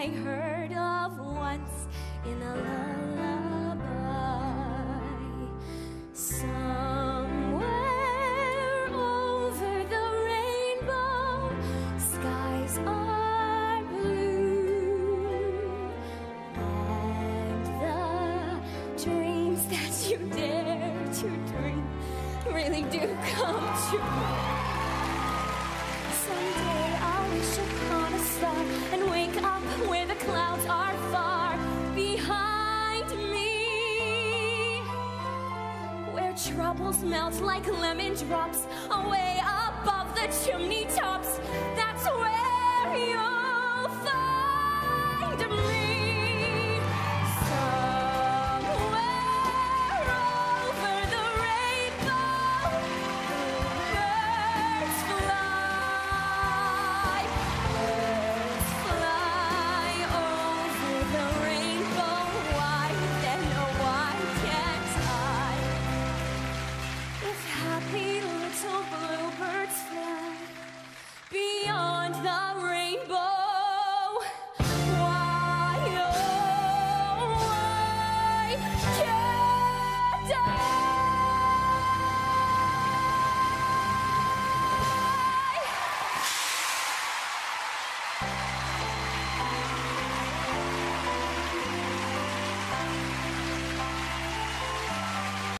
I heard of once in a lullaby. Somewhere over the rainbow, skies are blue, and the dreams that you dare to dream really do come true. troubles melt like lemon drops away above the chimney tops. Yes.